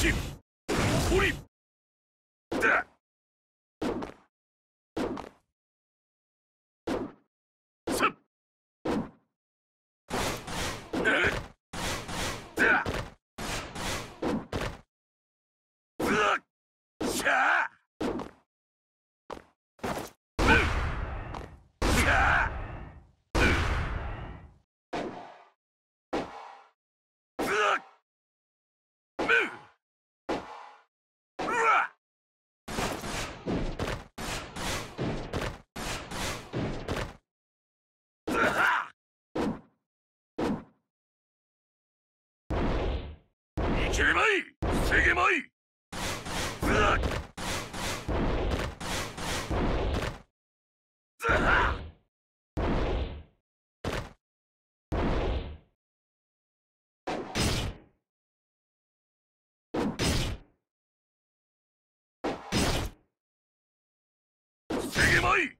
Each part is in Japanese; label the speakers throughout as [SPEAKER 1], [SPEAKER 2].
[SPEAKER 1] Shoot! 切れまい。防げまい。まい。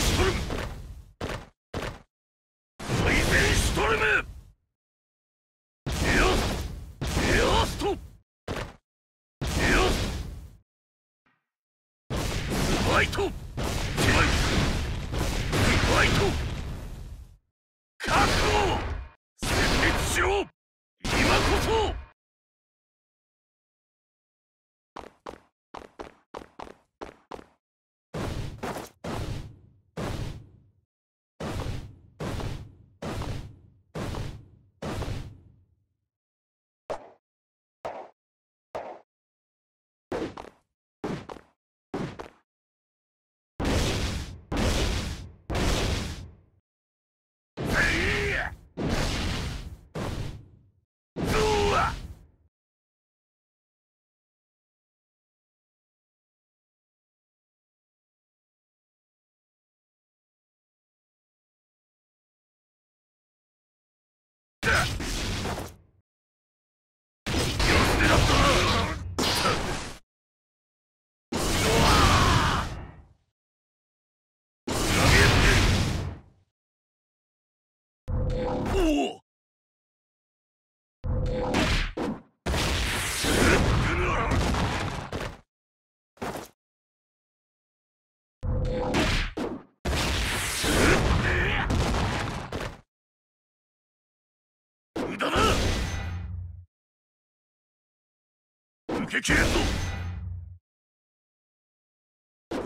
[SPEAKER 1] ストルムァイト。ファイト。覚悟。殲滅しろ。今こそ。ブ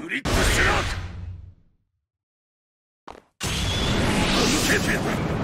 [SPEAKER 1] リッドシ
[SPEAKER 2] ュラーク受
[SPEAKER 1] けて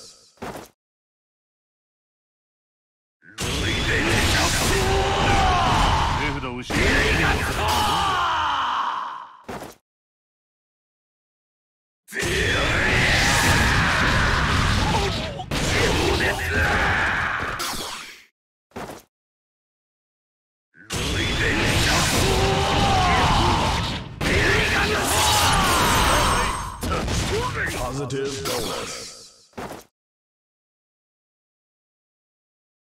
[SPEAKER 3] Positive bonus.